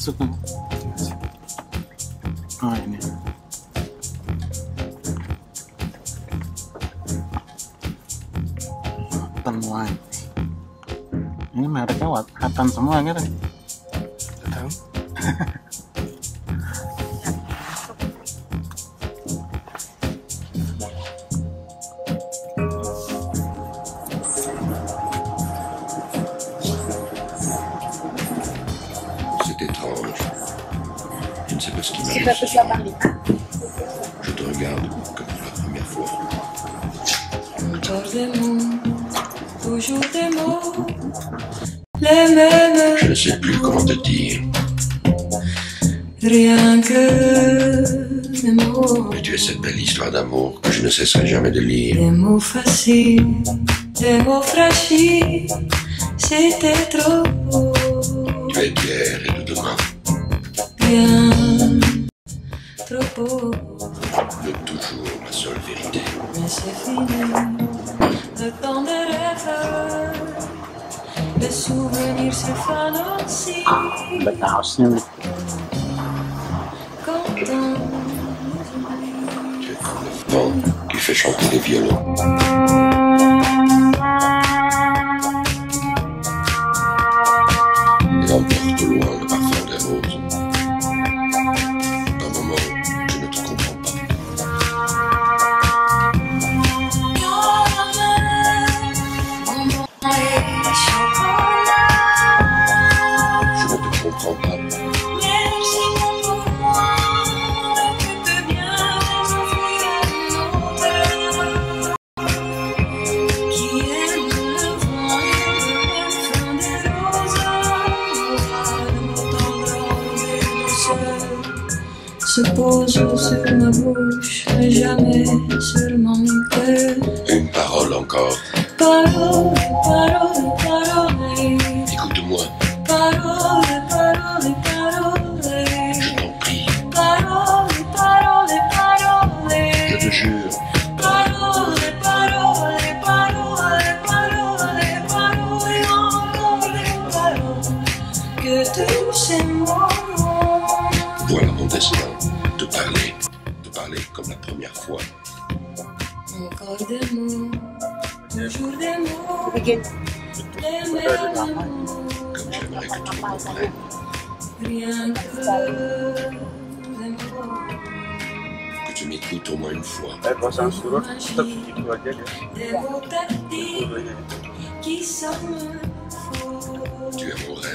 maksudnya oh ini. Mereknya Hatan semua kan? ne sais pas ce qui m'arrive. 385. Je te regarde comme pour la première fois. Encore des mots, toujours des mots, les mêmes, Je ne sais plus comment te dire, rien que des mots, mais tu es cette belle histoire d'amour que je ne cesserai jamais de lire. des mots faciles, des mots fragiles, c'était trop beau, Tu es d'hier et de demain, bien trop beau, de toujours ma seule vérité. mais c'est fini, le temps des rêves, les souvenirs se fanent aussi, quand on Tu es comme le vent qui fait chanter les violons. Et emporte loin le Se pose sur ma bouche, mais jamais sur mon cœur. Une parole encore. Parole, voilà mon destin. Te parler, te parler comme la première fois. encore des mots, toujours des mots, Bikin les mêmes mots, Comme j'aimerais que tu me comprennes. rien que des mots. Que tu m'écoutes au moins une fois. Eh. Des qui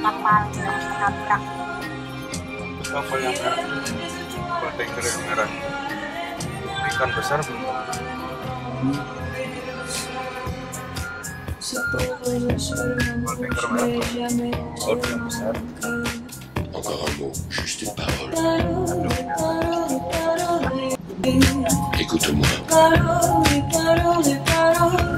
kapal yang menabrak kapal yang merah, tanker yang merah. Ikan besar belum? cœur. Encore un mot, juste une parole. Parole, parole, parole. Écoute-moi, Parole, parole, parole.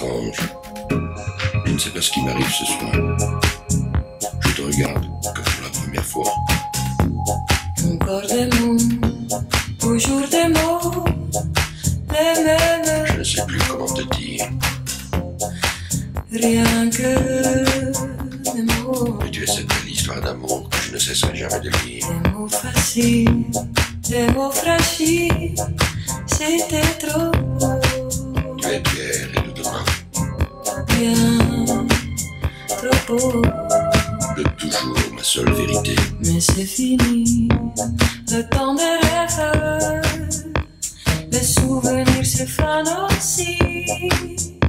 Étrange. Je ne sais pas ce qui m'arrive ce soir. Je te regarde comme pour la première fois. Encore des mots, toujours des mots, les mêmes, Je ne sais plus comment te dire, rien que des mots, mais tu es cette belle histoire d'amour que je ne cesserai jamais de lire. des mots faciles, des cerveau fragile, c'était trop. Tu es pierre et Bien, trop de toujours ma seule vérité. Mais c'est fini, le temps des rêves. Les souvenirs se fanent aussi.